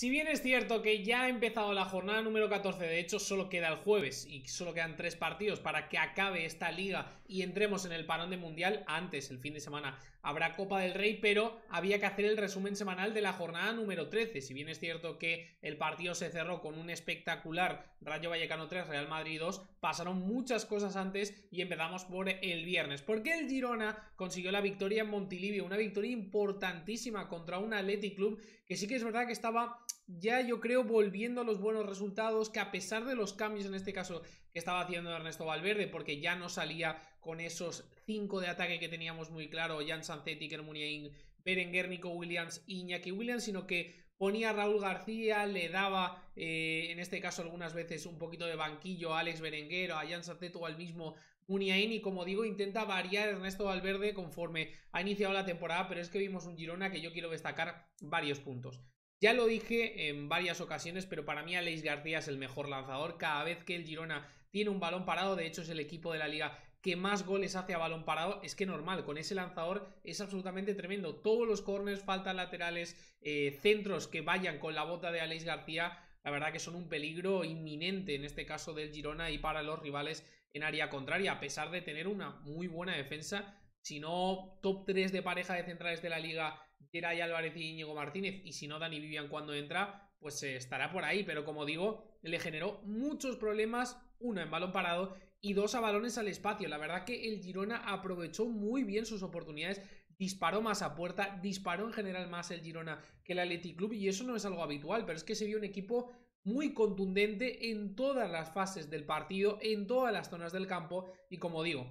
Si bien es cierto que ya ha empezado la jornada número 14, de hecho solo queda el jueves y solo quedan tres partidos para que acabe esta liga y entremos en el parón de mundial, antes el fin de semana habrá Copa del Rey, pero había que hacer el resumen semanal de la jornada número 13. Si bien es cierto que el partido se cerró con un espectacular Rayo Vallecano 3, Real Madrid 2, pasaron muchas cosas antes y empezamos por el viernes. Porque el Girona consiguió la victoria en Montilivio, una victoria importantísima contra un Athletic Club que sí que es verdad que estaba ya yo creo volviendo a los buenos resultados, que a pesar de los cambios en este caso que estaba haciendo Ernesto Valverde, porque ya no salía con esos cinco de ataque que teníamos muy claro, Jan Sanzetti, Kermuniain, Berenguer, Nico Williams, Iñaki Williams, sino que ponía a Raúl García, le daba eh, en este caso algunas veces un poquito de banquillo a Alex Berenguer, a Jan Sanzetti o al mismo Muniain y como digo intenta variar Ernesto Valverde conforme ha iniciado la temporada, pero es que vimos un Girona que yo quiero destacar varios puntos. Ya lo dije en varias ocasiones, pero para mí Aleix García es el mejor lanzador. Cada vez que el Girona tiene un balón parado, de hecho es el equipo de la liga que más goles hace a balón parado, es que normal, con ese lanzador es absolutamente tremendo. Todos los corners, faltas laterales, eh, centros que vayan con la bota de Aleix García, la verdad que son un peligro inminente en este caso del Girona y para los rivales en área contraria, a pesar de tener una muy buena defensa. Si no, top 3 de pareja de centrales de la liga Geray Álvarez y Íñigo Martínez, y si no, Dani Vivian cuando entra, pues estará por ahí, pero como digo, le generó muchos problemas, uno en balón parado y dos a balones al espacio. La verdad que el Girona aprovechó muy bien sus oportunidades, disparó más a puerta, disparó en general más el Girona que el Athletic Club, y eso no es algo habitual, pero es que se vio un equipo muy contundente en todas las fases del partido, en todas las zonas del campo, y como digo,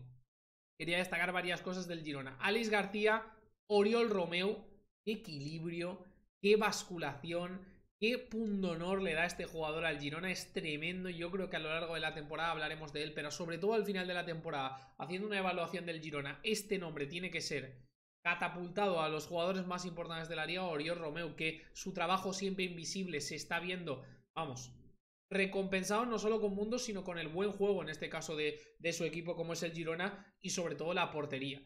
quería destacar varias cosas del Girona. Alex García, Oriol Romeo, qué equilibrio, qué basculación, qué punto honor le da este jugador al Girona. Es tremendo. Yo creo que a lo largo de la temporada hablaremos de él, pero sobre todo al final de la temporada, haciendo una evaluación del Girona, este nombre tiene que ser catapultado a los jugadores más importantes de la liga, Oriol Romeo, que su trabajo siempre invisible se está viendo, vamos, recompensado no solo con mundos, sino con el buen juego, en este caso de, de su equipo como es el Girona, y sobre todo la portería.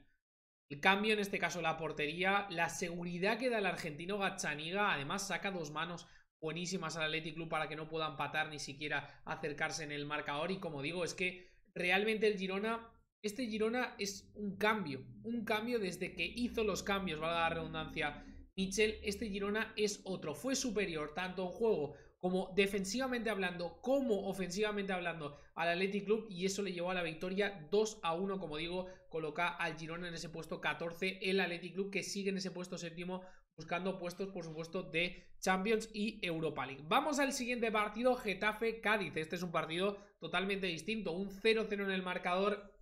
El cambio, en este caso la portería, la seguridad que da el argentino Gazzaniga, además saca dos manos buenísimas al Athletic Club para que no pueda empatar ni siquiera acercarse en el marcador. Y como digo, es que realmente el Girona, este Girona es un cambio, un cambio desde que hizo los cambios, valga la redundancia, Michel, este Girona es otro, fue superior tanto en juego como defensivamente hablando, como ofensivamente hablando al Athletic Club y eso le llevó a la victoria 2 a 1, como digo, coloca al Girona en ese puesto 14, el Athletic Club que sigue en ese puesto séptimo buscando puestos, por supuesto, de Champions y Europa League. Vamos al siguiente partido, Getafe-Cádiz. Este es un partido totalmente distinto, un 0-0 en el marcador.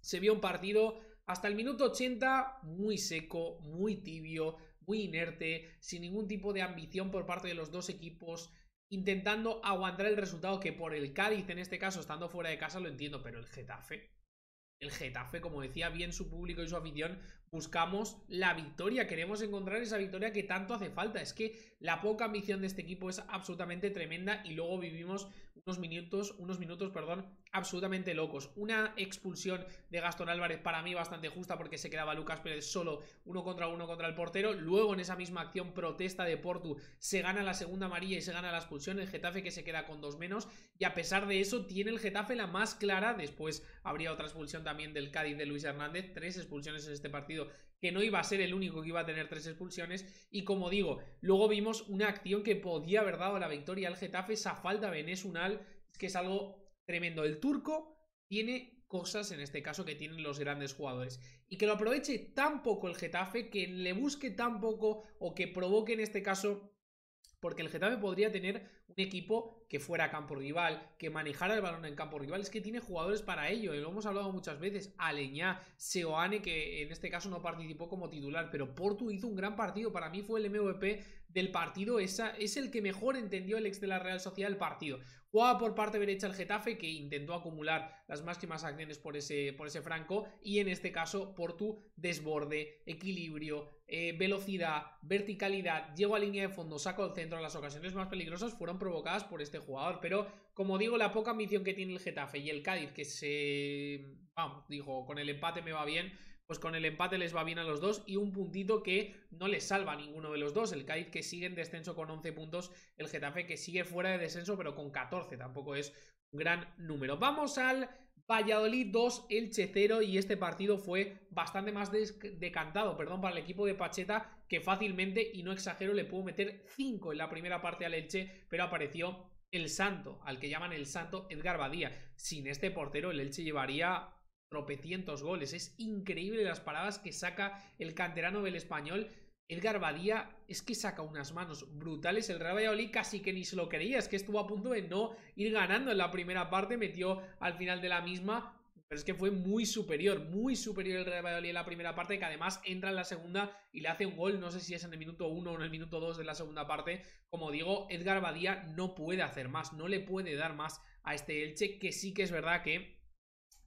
Se vio un partido hasta el minuto 80 muy seco, muy tibio, muy inerte, sin ningún tipo de ambición por parte de los dos equipos intentando aguantar el resultado que por el Cádiz, en este caso, estando fuera de casa, lo entiendo, pero el Getafe, el Getafe, como decía bien su público y su afición, buscamos la victoria, queremos encontrar esa victoria que tanto hace falta. Es que la poca ambición de este equipo es absolutamente tremenda y luego vivimos unos minutos, unos minutos, perdón, absolutamente locos. Una expulsión de Gastón Álvarez para mí bastante justa porque se quedaba Lucas Pérez solo uno contra uno contra el portero. Luego en esa misma acción protesta de Portu se gana la segunda amarilla y se gana la expulsión. El Getafe que se queda con dos menos y a pesar de eso tiene el Getafe la más clara. Después habría otra expulsión también del Cádiz de Luis Hernández. Tres expulsiones en este partido que no iba a ser el único que iba a tener tres expulsiones. Y como digo, luego vimos una acción que podía haber dado la victoria al Getafe, esa falta Benes Unal, que es algo tremendo. El turco tiene cosas en este caso que tienen los grandes jugadores. Y que lo aproveche tan poco el Getafe, que le busque tan poco o que provoque en este caso porque el Getafe podría tener un equipo que fuera a campo rival, que manejara el balón en campo rival. Es que tiene jugadores para ello, y lo hemos hablado muchas veces. Aleñá, Seoane, que en este caso no participó como titular, pero Portu hizo un gran partido. Para mí fue el MVP del partido. Esa, es el que mejor entendió el ex de la Real Sociedad del partido. Jugaba por parte derecha el Getafe, que intentó acumular las máximas acciones por ese, por ese franco. Y en este caso, Portu, desborde, equilibrio, eh, velocidad, verticalidad, llego a línea de fondo, saco el centro. Las ocasiones más peligrosas fueron provocadas por este jugador. Pero, como digo, la poca ambición que tiene el Getafe y el Cádiz, que se. Vamos, dijo, con el empate me va bien pues con el empate les va bien a los dos y un puntito que no les salva a ninguno de los dos. El Cádiz que sigue en descenso con 11 puntos, el Getafe que sigue fuera de descenso pero con 14, tampoco es un gran número. Vamos al Valladolid 2, Elche 0 y este partido fue bastante más decantado, perdón, para el equipo de Pacheta que fácilmente, y no exagero, le pudo meter 5 en la primera parte al Elche, pero apareció el santo, al que llaman el santo Edgar Badía. Sin este portero el Elche llevaría tropecientos goles. Es increíble las paradas que saca el canterano del español. Edgar Badía es que saca unas manos brutales. El Real Valladolid casi que ni se lo quería. Es que estuvo a punto de no ir ganando en la primera parte. Metió al final de la misma. Pero es que fue muy superior, muy superior el Real Valladolid en la primera parte, que además entra en la segunda y le hace un gol, no sé si es en el minuto 1 o en el minuto 2 de la segunda parte. Como digo, Edgar Badía no puede hacer más, no le puede dar más a este Elche, que sí que es verdad que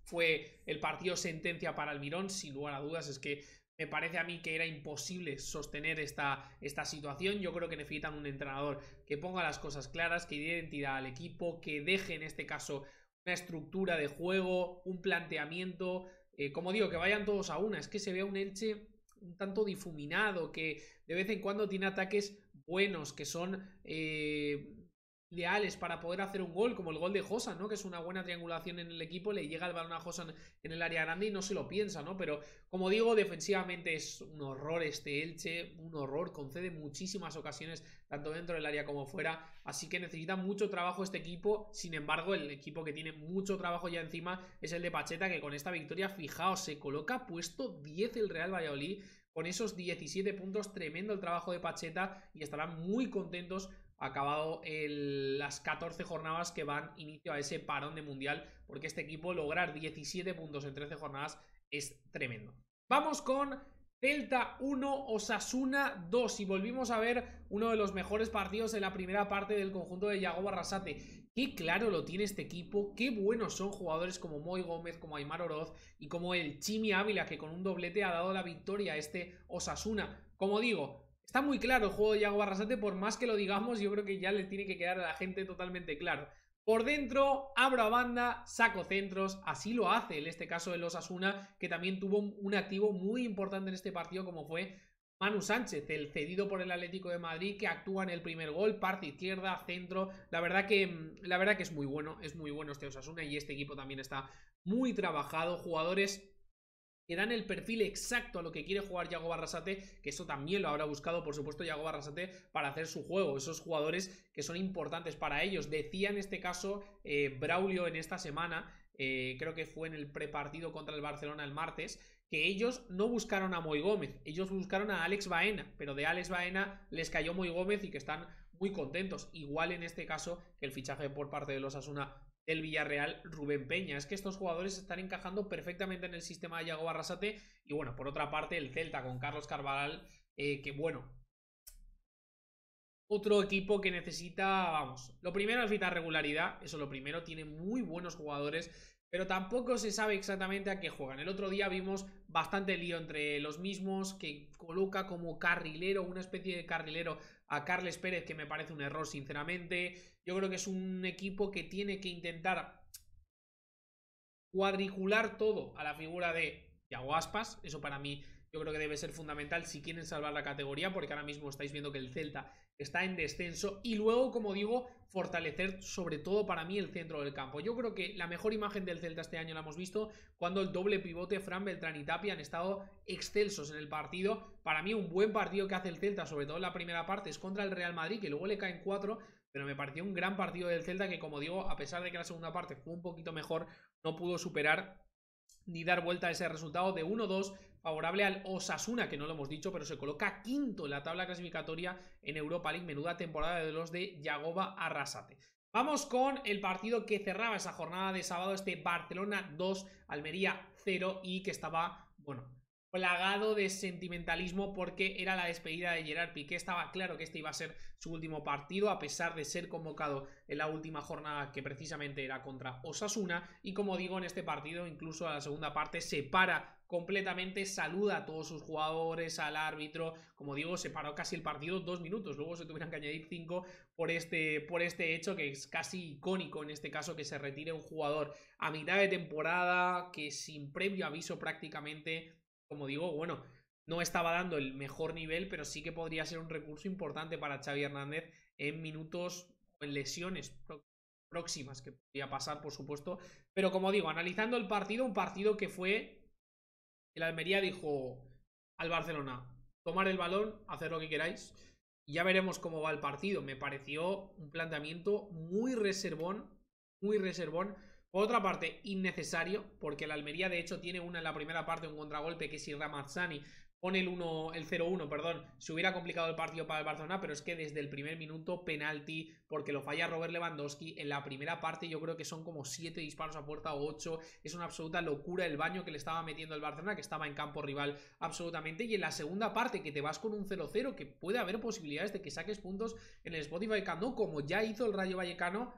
fue el partido sentencia para el Mirón, sin lugar a dudas, es que me parece a mí que era imposible sostener esta, esta situación. Yo creo que necesitan un entrenador que ponga las cosas claras, que dé identidad al equipo, que deje en este caso una estructura de juego, un planteamiento. Eh, como digo, que vayan todos a una. Es que se ve un Elche un tanto difuminado, que de vez en cuando tiene ataques buenos, que son eh, ideales para poder hacer un gol, como el gol de Josan, ¿no? Que es una buena triangulación en el equipo, le llega el balón a Josan en el área grande y no se lo piensa, ¿no? Pero como digo, defensivamente es un horror este Elche, un horror, concede muchísimas ocasiones, tanto dentro del área como fuera, así que necesita mucho trabajo este equipo, sin embargo, el equipo que tiene mucho trabajo ya encima es el de Pacheta, que con esta victoria, fijaos, se coloca puesto 10 el Real Valladolid, con esos 17 puntos, tremendo el trabajo de Pacheta y estarán muy contentos acabado las 14 jornadas que van inicio a ese parón de mundial, porque este equipo lograr 17 puntos en 13 jornadas es tremendo. Vamos con Delta 1, Osasuna 2 y volvimos a ver uno de los mejores partidos en la primera parte del conjunto de Yago Barrasate. Qué claro lo tiene este equipo, qué buenos son jugadores como Moy Gómez, como Aymar Oroz y como el Chimi Ávila que con un doblete ha dado la victoria a este Osasuna. Como digo, Está muy claro el juego de Yago Barrasate, por más que lo digamos, yo creo que ya le tiene que quedar a la gente totalmente claro. Por dentro, abro a banda, saco centros, así lo hace en este caso el Osasuna, que también tuvo un activo muy importante en este partido como fue Manu Sánchez, el cedido por el Atlético de Madrid, que actúa en el primer gol, parte izquierda, centro. La verdad que, la verdad que es muy bueno, es muy bueno este Osasuna y este equipo también está muy trabajado. Jugadores que dan el perfil exacto a lo que quiere jugar Yago Barrasate, que eso también lo habrá buscado, por supuesto, Yago Barrasate para hacer su juego. Esos jugadores que son importantes para ellos. Decía en este caso eh, Braulio en esta semana, eh, creo que fue en el prepartido contra el Barcelona el martes, que ellos no buscaron a Moy Gómez, ellos buscaron a Alex Baena, pero de Alex Baena les cayó Moy Gómez y que están muy contentos. Igual en este caso que el fichaje por parte de los Asuna del Villarreal, Rubén Peña. Es que estos jugadores están encajando perfectamente en el sistema de Yago Barrasate. Y bueno, por otra parte, el Celta con Carlos Carvalhal, eh, que bueno. Otro equipo que necesita, vamos, lo primero necesita regularidad, eso lo primero, tiene muy buenos jugadores, pero tampoco se sabe exactamente a qué juegan. El otro día vimos bastante lío entre los mismos, que coloca como carrilero, una especie de carrilero a Carles Pérez, que me parece un error, sinceramente. Yo creo que es un equipo que tiene que intentar cuadricular todo a la figura de Yago Aspas. Eso para mí yo creo que debe ser fundamental si quieren salvar la categoría, porque ahora mismo estáis viendo que el Celta está en descenso. Y luego, como digo, fortalecer sobre todo para mí el centro del campo. Yo creo que la mejor imagen del Celta este año la hemos visto cuando el doble pivote Fran Beltrán y Tapia han estado excelsos en el partido. Para mí un buen partido que hace el Celta, sobre todo en la primera parte, es contra el Real Madrid, que luego le caen cuatro, pero me pareció un gran partido del Celta que, como digo, a pesar de que la segunda parte fue un poquito mejor, no pudo superar ni dar vuelta a ese resultado de 1-2 favorable al Osasuna, que no lo hemos dicho, pero se coloca quinto en la tabla clasificatoria en Europa League, menuda temporada de los de Yagoba Arrasate. Vamos con el partido que cerraba esa jornada de sábado, este Barcelona 2, Almería 0 y que estaba, bueno, plagado de sentimentalismo porque era la despedida de Gerard Piqué. Estaba claro que este iba a ser su último partido, a pesar de ser convocado en la última jornada que precisamente era contra Osasuna. Y como digo, en este partido, incluso a la segunda parte, se para completamente, saluda a todos sus jugadores, al árbitro. Como digo, se paró casi el partido dos minutos. Luego se tuvieron que añadir cinco por este, por este hecho que es casi icónico en este caso, que se retire un jugador a mitad de temporada, que sin previo aviso prácticamente como digo, bueno, no estaba dando el mejor nivel, pero sí que podría ser un recurso importante para Xavi Hernández en minutos o en lesiones próximas que podría pasar, por supuesto. Pero como digo, analizando el partido, un partido que fue. El Almería dijo al Barcelona: tomar el balón, hacer lo que queráis. Y ya veremos cómo va el partido. Me pareció un planteamiento muy reservón. Muy reservón. Por otra parte, innecesario, porque el Almería de hecho tiene una en la primera parte, un contragolpe que si Ramazzani pone el 1, el 0-1, perdón, se hubiera complicado el partido para el Barcelona, pero es que desde el primer minuto, penalti, porque lo falla Robert Lewandowski, en la primera parte yo creo que son como 7 disparos a puerta o 8, es una absoluta locura el baño que le estaba metiendo el Barcelona, que estaba en campo rival absolutamente, y en la segunda parte que te vas con un 0-0, que puede haber posibilidades de que saques puntos en el Spotify Camp como ya hizo el Rayo Vallecano,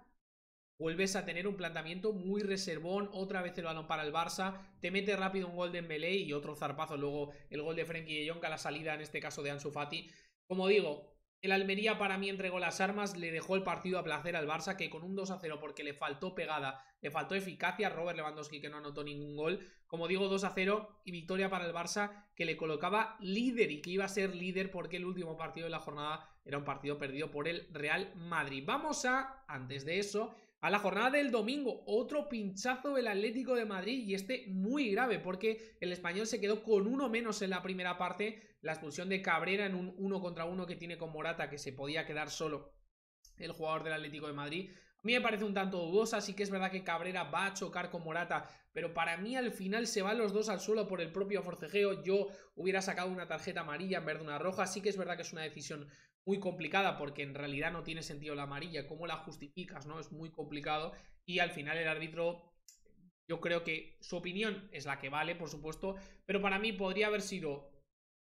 vuelves a tener un planteamiento muy reservón, otra vez el balón para el Barça, te mete rápido un gol de Mbele y otro zarpazo, luego el gol de Frenkie de Jong a la salida, en este caso de Ansu Fati. Como digo, el Almería para mí entregó las armas, le dejó el partido a placer al Barça, que con un 2 a 0 porque le faltó pegada, le faltó eficacia, Robert Lewandowski que no anotó ningún gol, como digo 2 a 0 y victoria para el Barça que le colocaba líder y que iba a ser líder porque el último partido de la jornada era un partido perdido por el Real Madrid. Vamos a, antes de eso, a la jornada del domingo, otro pinchazo del Atlético de Madrid y este muy grave porque el español se quedó con uno menos en la primera parte, la expulsión de Cabrera en un uno contra uno que tiene con Morata que se podía quedar solo el jugador del Atlético de Madrid. A mí me parece un tanto dudosa, sí que es verdad que Cabrera va a chocar con Morata, pero para mí al final se van los dos al suelo por el propio forcejeo. Yo hubiera sacado una tarjeta amarilla en vez de una roja, sí que es verdad que es una decisión muy complicada porque en realidad no tiene sentido la amarilla. ¿Cómo la justificas? ¿No? Es muy complicado. Y al final el árbitro, yo creo que su opinión es la que vale, por supuesto. Pero para mí podría haber sido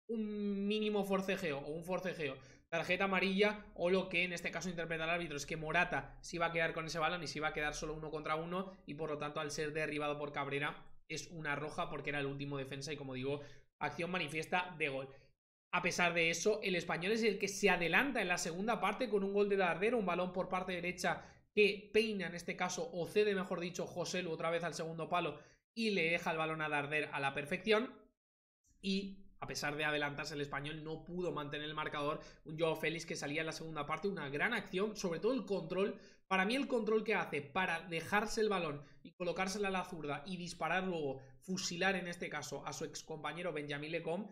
un mínimo forcejeo o un forcejeo. Tarjeta amarilla o lo que en este caso interpreta el árbitro es que Morata sí va a quedar con ese balón y sí va a quedar solo uno contra uno y por lo tanto al ser derribado por Cabrera es una roja porque era el último defensa y como digo, acción manifiesta de gol. A pesar de eso, el español es el que se adelanta en la segunda parte con un gol de Dardero, un balón por parte derecha que peina en este caso, o cede mejor dicho, José otra vez al segundo palo y le deja el balón a Darder a la perfección. Y a pesar de adelantarse el español, no pudo mantener el marcador. Un Joao Félix que salía en la segunda parte, una gran acción, sobre todo el control. Para mí, el control que hace para dejarse el balón y colocársela a la zurda y disparar luego, fusilar en este caso a su ex compañero Benjamín Lecom,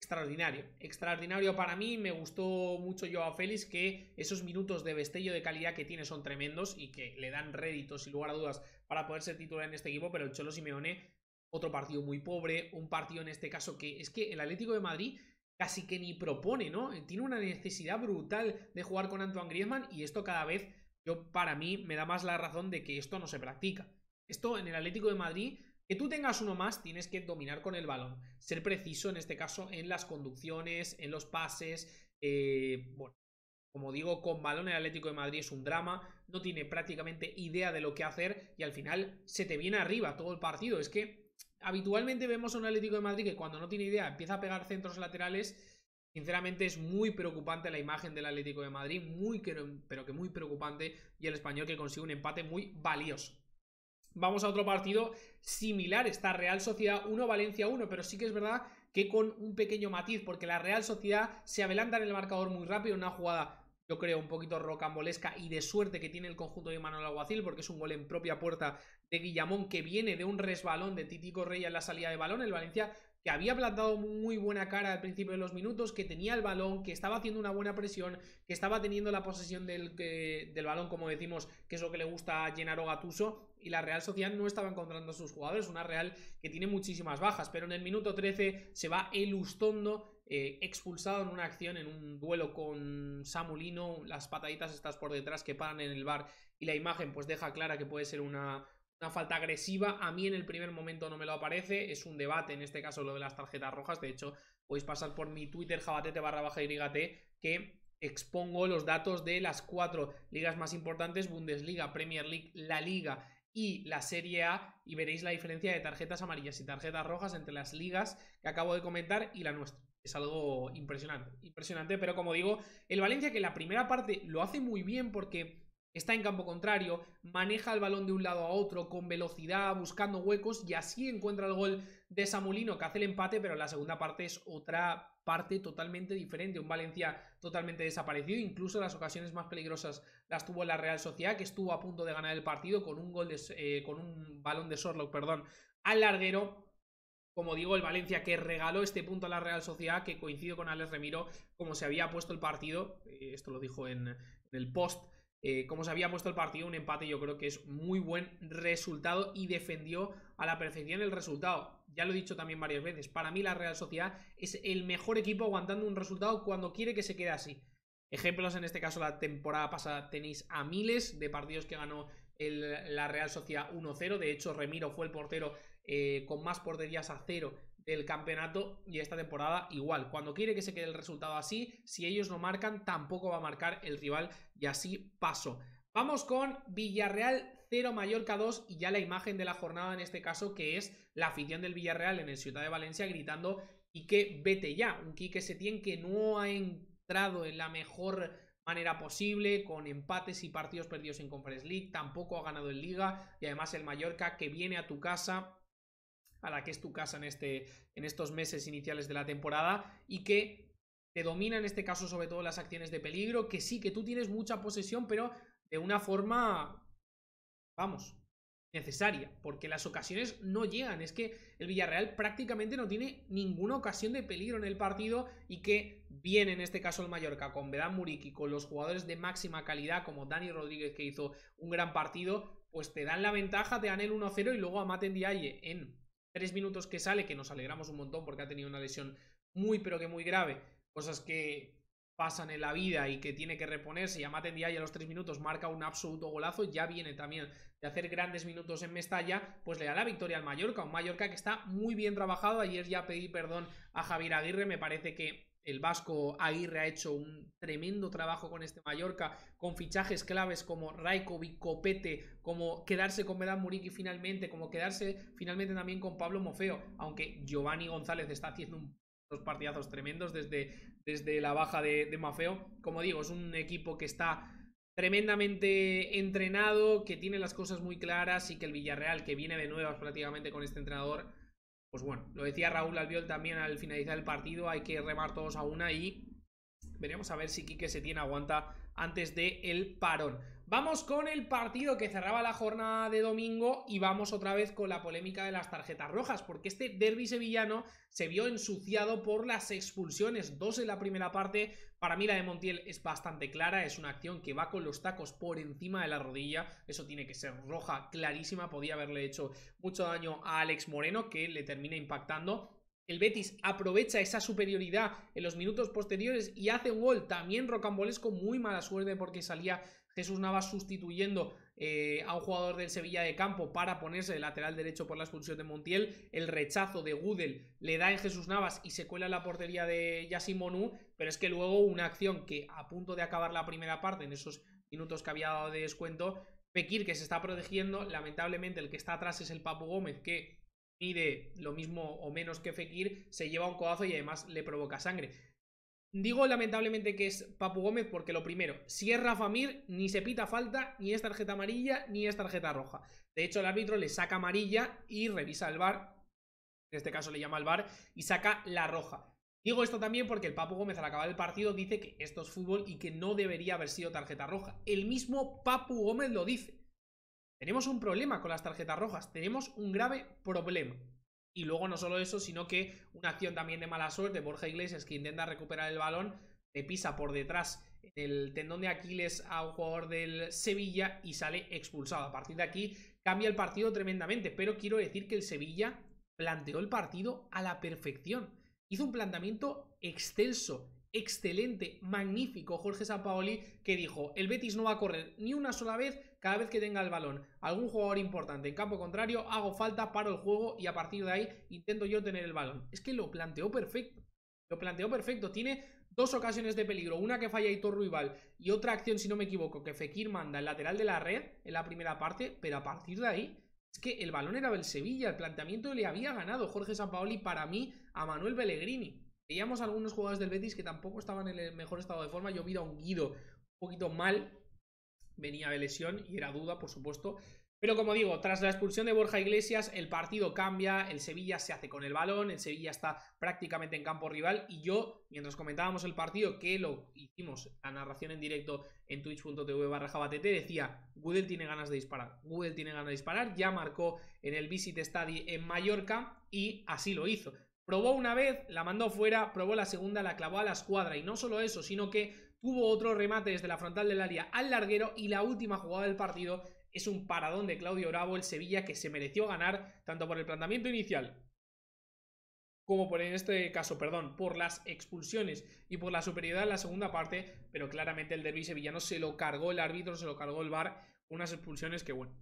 extraordinario. Extraordinario para mí. Me gustó mucho Joao Félix que esos minutos de destello de calidad que tiene son tremendos y que le dan réditos, sin lugar a dudas, para poder ser titular en este equipo. Pero el Cholo Simeone, otro partido muy pobre. Un partido en este caso que es que el Atlético de Madrid casi que ni propone, ¿no? Tiene una necesidad brutal de jugar con Antoine Griezmann y esto cada vez, yo para mí, me da más la razón de que esto no se practica. Esto en el Atlético de Madrid que tú tengas uno más, tienes que dominar con el balón. Ser preciso, en este caso, en las conducciones, en los pases. Eh, bueno, como digo, con balón el Atlético de Madrid es un drama. No tiene prácticamente idea de lo que hacer y al final se te viene arriba todo el partido. Es que habitualmente vemos a un Atlético de Madrid que cuando no tiene idea empieza a pegar centros laterales. Sinceramente es muy preocupante la imagen del Atlético de Madrid, muy pero que muy preocupante y el español que consigue un empate muy valioso. Vamos a otro partido similar, está Real Sociedad 1, Valencia 1, pero sí que es verdad que con un pequeño matiz, porque la Real Sociedad se adelanta en el marcador muy rápido, una jugada, yo creo, un poquito rocambolesca y de suerte que tiene el conjunto de Manuel Alguacil, porque es un gol en propia puerta de Guillamón que viene de un resbalón de Titi Correa en la salida de balón. El Valencia que había plantado muy buena cara al principio de los minutos, que tenía el balón, que estaba haciendo una buena presión, que estaba teniendo la posesión del, del balón, como decimos, que es lo que le gusta a Gennaro Gatuso, y la Real Sociedad no estaba encontrando a sus jugadores, una Real que tiene muchísimas bajas, pero en el minuto 13 se va Elustondo, eh, expulsado en una acción, en un duelo con Samulino, las pataditas estas por detrás que paran en el bar y la imagen pues deja clara que puede ser una, una falta agresiva. A mí en el primer momento no me lo aparece. Es un debate, en este caso lo de las tarjetas rojas. De hecho, podéis pasar por mi Twitter, jabatete barra baja YT, que expongo los datos de las cuatro ligas más importantes, Bundesliga, Premier League, la Liga y la Serie A, y veréis la diferencia de tarjetas amarillas y tarjetas rojas entre las ligas que acabo de comentar y la nuestra. Es algo impresionante, impresionante, pero como digo, el Valencia que la primera parte lo hace muy bien porque Está en campo contrario, maneja el balón de un lado a otro con velocidad, buscando huecos y así encuentra el gol de Samulino que hace el empate, pero la segunda parte es otra parte totalmente diferente. Un Valencia totalmente desaparecido. Incluso las ocasiones más peligrosas las tuvo la Real Sociedad, que estuvo a punto de ganar el partido con un gol de, eh, con un balón de Sorlock, perdón, al larguero como digo, el Valencia que regaló este punto a la Real Sociedad, que coincido con Alex Remiro, como se había puesto el partido, eh, esto lo dijo en, el post, eh, como se había puesto el partido, un empate yo creo que es muy buen resultado y defendió a la perfección el resultado. Ya lo he dicho también varias veces, para mí la Real Sociedad es el mejor equipo aguantando un resultado cuando quiere que se quede así. Ejemplos en este caso la temporada pasada tenéis a miles de partidos que ganó la Real Sociedad 1-0. De hecho, Remiro fue el portero eh, con más porterías a cero del campeonato y esta temporada igual. Cuando quiere que se quede el resultado así, si ellos no marcan, tampoco va a marcar el rival y así pasó. Vamos con Villarreal 0 Mallorca 2 y ya la imagen de la jornada en este caso que es la afición del Villarreal en el Ciudad de Valencia gritando y que vete ya, un Quique Setién que no ha entrado en la mejor manera posible, con empates y partidos perdidos en Conference League, tampoco ha ganado en Liga y además el Mallorca que viene a tu casa a la que es tu casa en, este, en estos meses iniciales de la temporada y que te domina en este caso sobre todo las acciones de peligro, que sí, que tú tienes mucha posesión, pero de una forma, vamos, necesaria, porque las ocasiones no llegan. Es que el Villarreal prácticamente no tiene ninguna ocasión de peligro en el partido y que viene en este caso el Mallorca con Bedán Muriki, con los jugadores de máxima calidad como Dani Rodríguez que hizo un gran partido, pues te dan la ventaja, te dan el 1-0 y luego a Maten Diaye en tres minutos que sale, que nos alegramos un montón porque ha tenido una lesión muy pero que muy grave, cosas que pasan en la vida y que tiene que reponerse y a Maten a los tres minutos marca un absoluto golazo, ya viene también de hacer grandes minutos en Mestalla, pues le da la victoria al Mallorca, un Mallorca que está muy bien trabajado, ayer ya pedí perdón a Javier Aguirre, me parece que el vasco Aguirre ha hecho un tremendo trabajo con este Mallorca, con fichajes claves como Raikovic, Copete, como quedarse con Medan Muriqui finalmente, como quedarse finalmente también con Pablo Mofeo, aunque Giovanni González está haciendo unos partidazos tremendos desde, desde la baja de, de Mafeo. Como digo, es un equipo que está tremendamente entrenado, que tiene las cosas muy claras y que el Villarreal, que viene de nuevas prácticamente con este entrenador, pues bueno, lo decía Raúl Albiol también al finalizar el partido, hay que remar todos a una y veremos a ver si Quique se tiene aguanta antes del el parón. Vamos con el partido que cerraba la jornada de domingo y vamos otra vez con la polémica de las tarjetas rojas, porque este derby sevillano se vio ensuciado por las expulsiones, dos en la primera parte. Para mí la de Montiel es bastante clara, es una acción que va con los tacos por encima de la rodilla, eso tiene que ser roja clarísima, podía haberle hecho mucho daño a Alex Moreno, que le termina impactando. El Betis aprovecha esa superioridad en los minutos posteriores y hace un gol también rocambolesco, muy mala suerte porque salía Jesús Navas sustituyendo eh, a un jugador del Sevilla de campo para ponerse de lateral derecho por la expulsión de Montiel. El rechazo de Gudel le da en Jesús Navas y se cuela en la portería de Yassin Monú, pero es que luego una acción que a punto de acabar la primera parte, en esos minutos que había dado de descuento, Fekir que se está protegiendo, lamentablemente el que está atrás es el Papu Gómez que mide lo mismo o menos que Fekir, se lleva un codazo y además le provoca sangre. Digo lamentablemente que es Papu Gómez porque lo primero, si es Rafa Mir, ni se pita falta, ni es tarjeta amarilla, ni es tarjeta roja. De hecho, el árbitro le saca amarilla y revisa el bar, en este caso le llama al bar, y saca la roja. Digo esto también porque el Papu Gómez al acabar el partido dice que esto es fútbol y que no debería haber sido tarjeta roja. El mismo Papu Gómez lo dice. Tenemos un problema con las tarjetas rojas, tenemos un grave problema. Y luego no solo eso, sino que una acción también de mala suerte, Borja Iglesias que intenta recuperar el balón, le pisa por detrás el tendón de Aquiles a un jugador del Sevilla y sale expulsado. A partir de aquí cambia el partido tremendamente, pero quiero decir que el Sevilla planteó el partido a la perfección. Hizo un planteamiento excelso, excelente, magnífico Jorge Sampaoli que dijo, el Betis no va a correr ni una sola vez cada vez que tenga el balón algún jugador importante en campo contrario, hago falta, paro el juego y a partir de ahí intento yo tener el balón. Es que lo planteó perfecto. Lo planteó perfecto. Tiene dos ocasiones de peligro. Una que falla Hitor Rival y otra acción, si no me equivoco, que Fekir manda el lateral de la red en la primera parte. Pero a partir de ahí, es que el balón era del Sevilla. El planteamiento le había ganado Jorge Sampaoli para mí a Manuel Pellegrini. Veíamos algunos jugadores del Betis que tampoco estaban en el mejor estado de forma. Yo vi a un Guido un poquito mal venía de lesión y era duda, por supuesto. Pero como digo, tras la expulsión de Borja Iglesias, el partido cambia, el Sevilla se hace con el balón, el Sevilla está prácticamente en campo rival y yo, mientras comentábamos el partido, que lo hicimos a narración en directo en twitch.tv barra decía, Gudel tiene ganas de disparar, Gudel tiene ganas de disparar, ya marcó en el Visit Stadi en Mallorca y así lo hizo. Probó una vez, la mandó fuera, probó la segunda, la clavó a la escuadra y no solo eso, sino que tuvo otro remate desde la frontal del área al larguero y la última jugada del partido es un paradón de Claudio Bravo, el Sevilla, que se mereció ganar tanto por el planteamiento inicial como por en este caso, perdón, por las expulsiones y por la superioridad en la segunda parte, pero claramente el derby sevillano se lo cargó el árbitro, se lo cargó el VAR, unas expulsiones que bueno,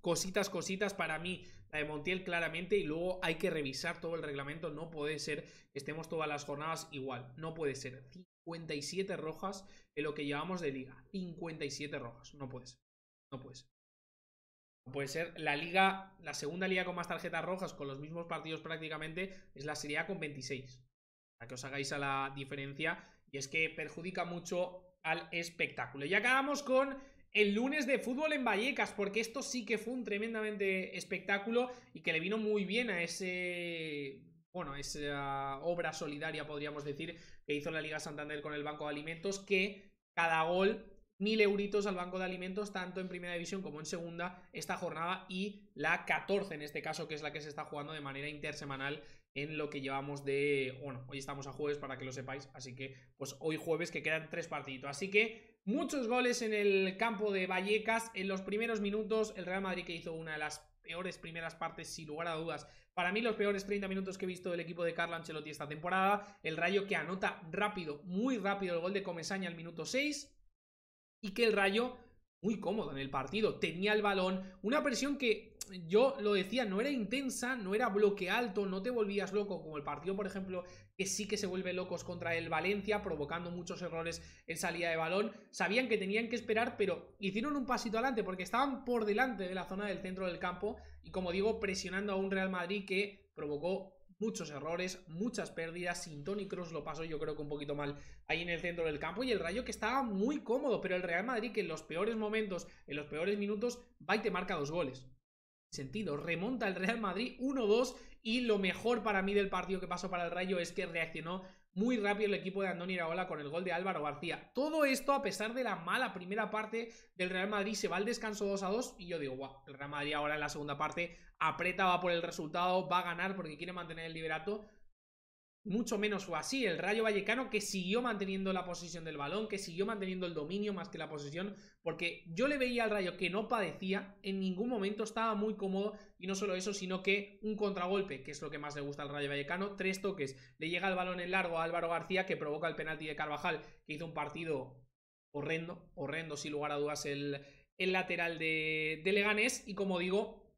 cositas, cositas para mí, la de Montiel claramente, y luego hay que revisar todo el reglamento, no puede ser que estemos todas las jornadas igual, no puede ser, 57 rojas en lo que llevamos de liga, 57 rojas, no puede ser. No puede ser. No puede ser. La liga, la segunda liga con más tarjetas rojas, con los mismos partidos prácticamente, es la Serie A con 26. Para que os hagáis a la diferencia. Y es que perjudica mucho al espectáculo. Y acabamos con el lunes de fútbol en Vallecas, porque esto sí que fue un tremendamente espectáculo y que le vino muy bien a ese. Bueno, esa obra solidaria, podríamos decir, que hizo la Liga Santander con el Banco de Alimentos, que cada gol mil euritos al banco de alimentos, tanto en primera división como en segunda, esta jornada y la 14 en este caso, que es la que se está jugando de manera intersemanal en lo que llevamos de. Bueno, hoy estamos a jueves para que lo sepáis, así que, pues hoy jueves que quedan tres partiditos. Así que muchos goles en el campo de Vallecas en los primeros minutos. El Real Madrid que hizo una de las peores primeras partes, sin lugar a dudas. Para mí, los peores 30 minutos que he visto del equipo de Carlo Ancelotti esta temporada. El Rayo que anota rápido, muy rápido el gol de Comesaña al minuto 6 y que el Rayo muy cómodo en el partido, tenía el balón, una presión que yo lo decía, no era intensa, no era bloque alto, no te volvías loco como el partido, por ejemplo, que sí que se vuelve locos contra el Valencia, provocando muchos errores en salida de balón. Sabían que tenían que esperar, pero hicieron un pasito adelante porque estaban por delante de la zona del centro del campo y como digo, presionando a un Real Madrid que provocó muchos errores, muchas pérdidas. Sin Tony Cross lo pasó yo creo que un poquito mal ahí en el centro del campo. Y el Rayo que estaba muy cómodo, pero el Real Madrid que en los peores momentos, en los peores minutos, va y te marca dos goles. Sentido, remonta el Real Madrid 1-2 y lo mejor para mí del partido que pasó para el Rayo es que reaccionó muy rápido el equipo de Andoni Iraola con el gol de Álvaro García. Todo esto a pesar de la mala primera parte del Real Madrid, se va al descanso 2 a 2 y yo digo, guau, el Real Madrid ahora en la segunda parte aprieta, va por el resultado, va a ganar porque quiere mantener el liderato mucho menos fue así. El Rayo Vallecano que siguió manteniendo la posición del balón, que siguió manteniendo el dominio más que la posesión, porque yo le veía al Rayo que no padecía, en ningún momento estaba muy cómodo, y no solo eso, sino que un contragolpe, que es lo que más le gusta al Rayo Vallecano, tres toques, le llega el balón en largo a Álvaro García, que provoca el penalti de Carvajal, que hizo un partido horrendo, horrendo, sin lugar a dudas, el, el lateral de, de Leganés, y como digo,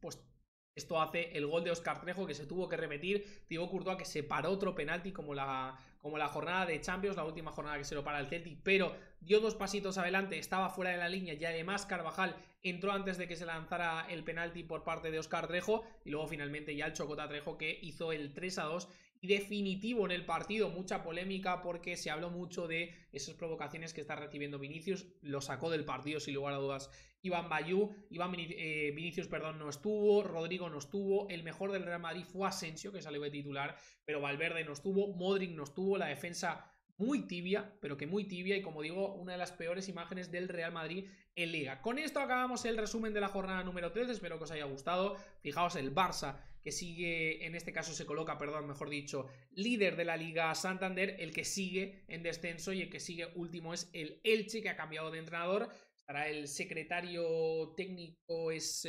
pues esto hace el gol de Oscar Trejo que se tuvo que repetir. Thibaut Courtois que se paró otro penalti como la, como la jornada de Champions, la última jornada que se lo para el Celtic, pero dio dos pasitos adelante, estaba fuera de la línea y además Carvajal entró antes de que se lanzara el penalti por parte de Oscar Trejo y luego finalmente ya el Chocota Trejo que hizo el 3 a 2 y definitivo en el partido, mucha polémica porque se habló mucho de esas provocaciones que está recibiendo Vinicius, lo sacó del partido sin lugar a dudas Iván Bayú, Iván eh, Vinicius, perdón, no estuvo, Rodrigo no estuvo, el mejor del Real Madrid fue Asensio, que salió de titular, pero Valverde no estuvo, Modric no estuvo, la defensa muy tibia, pero que muy tibia y como digo, una de las peores imágenes del Real Madrid en liga. Con esto acabamos el resumen de la jornada número 13, espero que os haya gustado. Fijaos el Barça que sigue, en este caso se coloca, perdón, mejor dicho, líder de la Liga Santander, el que sigue en descenso y el que sigue último es el Elche que ha cambiado de entrenador. Estará el secretario técnico es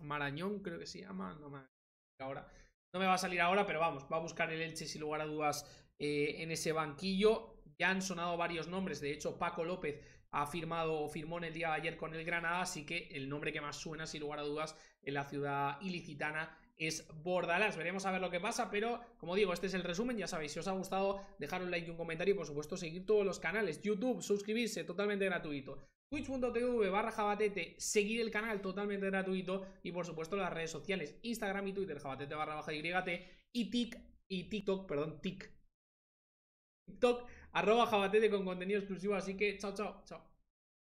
Marañón, creo que se llama, no me ahora. No me va a salir ahora, pero vamos, va a buscar el Elche sin lugar a dudas eh, en ese banquillo. Ya han sonado varios nombres, de hecho Paco López ha firmado o firmó en el día de ayer con el Granada, así que el nombre que más suena sin lugar a dudas en la ciudad ilicitana es Bordalas. Veremos a ver lo que pasa, pero como digo, este es el resumen. Ya sabéis, si os ha gustado, dejar un like y un comentario y por supuesto seguir todos los canales. YouTube, suscribirse, totalmente gratuito. Twitch.tv barra jabatete, seguir el canal totalmente gratuito y por supuesto las redes sociales, Instagram y Twitter, jabatete barra baja YT y Tik y TikTok, perdón, Tik TikTok, arroba jabatete con contenido exclusivo. Así que chao, chao, chao.